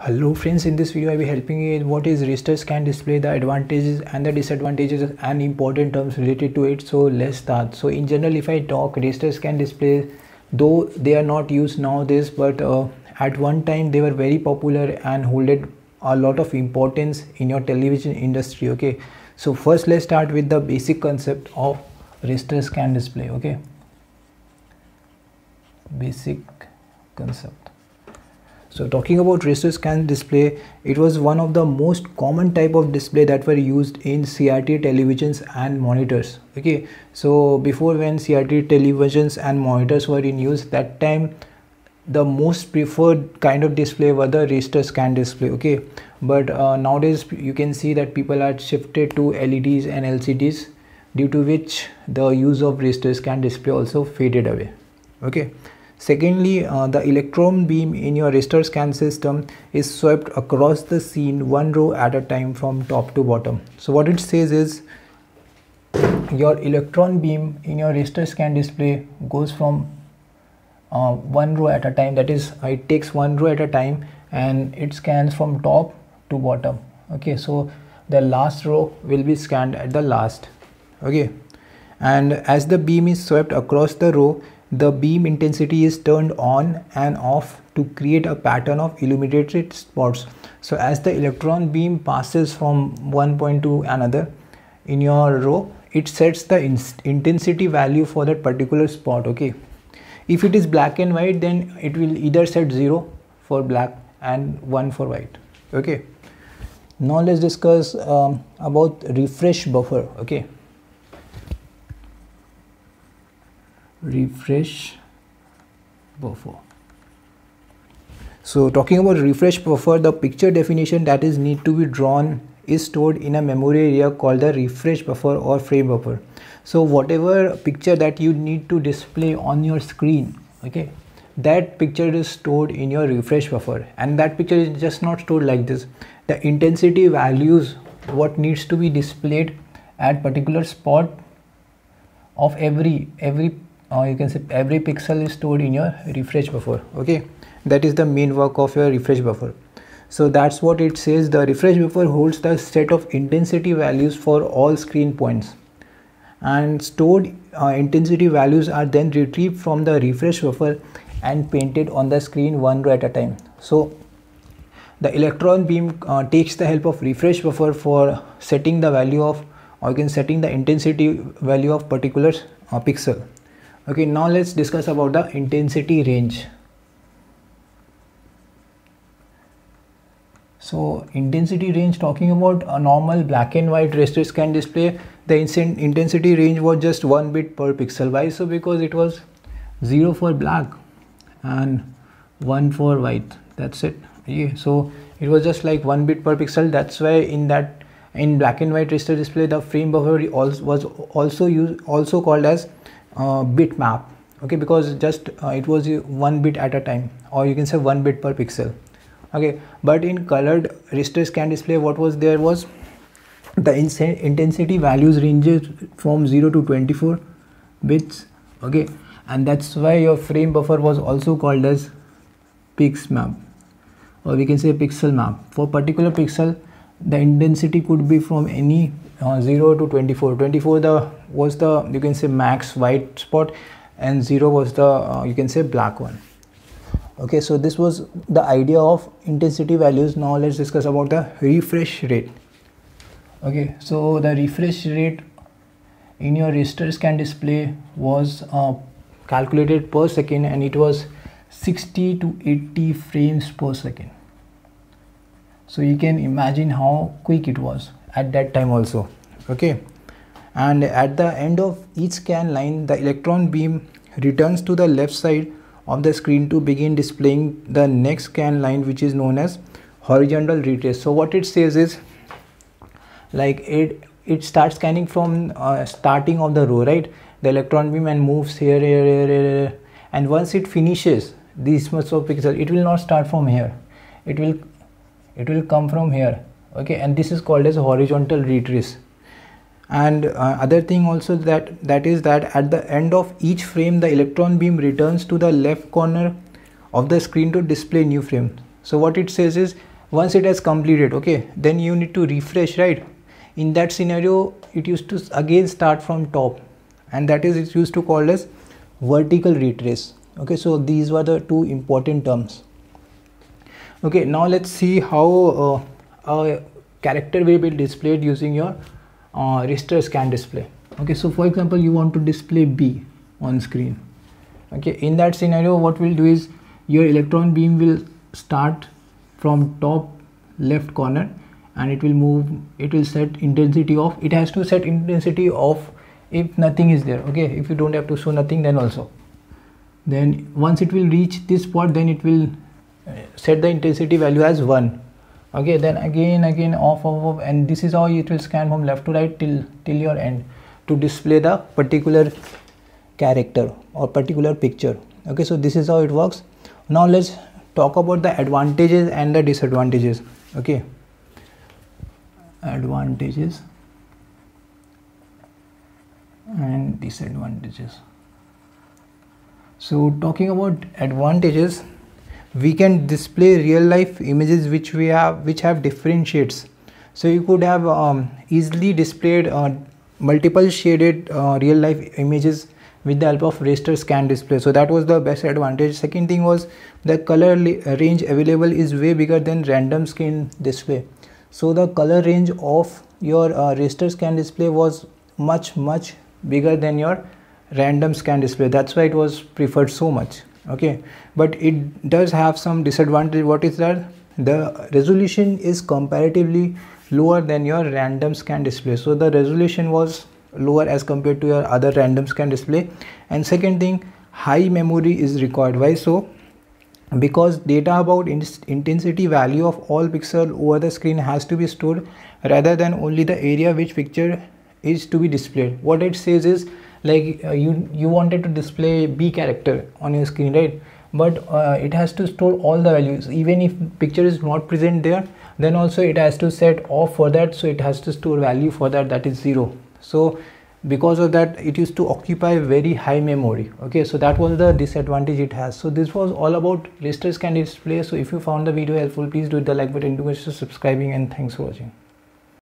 Hello friends, in this video I will be helping you with what is raster scan display, the advantages and the disadvantages and important terms related to it. So let's start. So in general if I talk raster scan display, though they are not used nowadays but uh, at one time they were very popular and holded a lot of importance in your television industry okay so first let's start with the basic concept of raster scan display okay basic concept so talking about raster scan display, it was one of the most common type of display that were used in CRT televisions and monitors. Okay, so before when CRT televisions and monitors were in use, that time the most preferred kind of display were the raster scan display. Okay, but uh, nowadays you can see that people are shifted to LEDs and LCDs, due to which the use of raster scan display also faded away. Okay Secondly, uh, the electron beam in your raster scan system is swept across the scene one row at a time from top to bottom. So what it says is your electron beam in your raster scan display goes from uh, one row at a time. That is it takes one row at a time and it scans from top to bottom. Okay so the last row will be scanned at the last. Okay and as the beam is swept across the row the beam intensity is turned on and off to create a pattern of illuminated spots. So as the electron beam passes from one point to another in your row it sets the in intensity value for that particular spot okay? If it is black and white then it will either set 0 for black and 1 for white okay? Now let's discuss um, about refresh buffer okay refresh buffer. So talking about refresh buffer the picture definition that is need to be drawn is stored in a memory area called the refresh buffer or frame buffer. So whatever picture that you need to display on your screen okay that picture is stored in your refresh buffer. And that picture is just not stored like this. The intensity values what needs to be displayed at particular spot of every every uh, you can say every pixel is stored in your refresh buffer okay? That is the main work of your refresh buffer. So that's what it says the refresh buffer holds the set of intensity values for all screen points. And stored uh, intensity values are then retrieved from the refresh buffer and painted on the screen one row at a time. So the electron beam uh, takes the help of refresh buffer for setting the value of or you can setting the intensity value of particular uh, pixel okay now let's discuss about the intensity range. So intensity range talking about a normal black and white raster scan display the intensity range was just one bit per pixel. Why? So because it was zero for black and one for white. That's it. Yeah, so it was just like one bit per pixel. That's why in that in black and white raster display the frame buffer was also used also called as bit map okay because just uh, it was one bit at a time or you can say one bit per pixel okay. But in colored raster scan display what was there was the intensity values ranges from 0 to 24 bits okay. And that's why your frame buffer was also called as pix map or we can say pixel map. For particular pixel the intensity could be from any uh, 0 to 24 24 the was the you can say max white spot and 0 was the uh, you can say black one. Okay so this was the idea of intensity values. Now let's discuss about the refresh rate. Okay so the refresh rate in your raster scan display was uh, calculated per second and it was 60 to 80 frames per second so you can imagine how quick it was at that time also okay? And at the end of each scan line the electron beam returns to the left side of the screen to begin displaying the next scan line which is known as horizontal retrace. So what it says is like it it starts scanning from uh, starting of the row right? The electron beam and moves here, here, here, here, and once it finishes this much of pixel it will not start from here. It will it will come from here. Okay and this is called as horizontal retrace. And uh, other thing also that that is that at the end of each frame the electron beam returns to the left corner of the screen to display new frame. So what it says is once it has completed okay then you need to refresh right? In that scenario it used to again start from top. And that is it's used to called as vertical retrace. Okay so these were the two important terms okay now let's see how uh, a character will be displayed using your uh, raster scan display. Okay so for example you want to display b on screen. Okay in that scenario what we'll do is your electron beam will start from top left corner and it will move it will set intensity of it has to set intensity of if nothing is there. Okay if you don't have to show nothing then also. Then once it will reach this spot then it will set the intensity value as 1 okay then again again off off, off and this is how it will scan from left to right till till your end to display the particular character or particular picture. Okay so this is how it works. Now let's talk about the advantages and the disadvantages. Okay. Advantages and disadvantages. So talking about advantages we can display real life images which we have which have different shades so you could have um, easily displayed uh, multiple shaded uh, real life images with the help of raster scan display. So that was the best advantage. Second thing was the color range available is way bigger than random scan display. So the color range of your uh, raster scan display was much much bigger than your random scan display. That's why it was preferred so much okay. But it does have some disadvantage. What is that? The resolution is comparatively lower than your random scan display. So the resolution was lower as compared to your other random scan display. And second thing high memory is required. Why so? Because data about in intensity value of all pixel over the screen has to be stored rather than only the area which picture is to be displayed. What it says is like uh, you you wanted to display b character on your screen right? But uh, it has to store all the values. Even if picture is not present there then also it has to set off for that so it has to store value for that. That is zero. So because of that it used to occupy very high memory. Okay so that was the disadvantage it has. So this was all about raster scan display. So if you found the video helpful please do hit the like button. Do consider subscribing and thanks for watching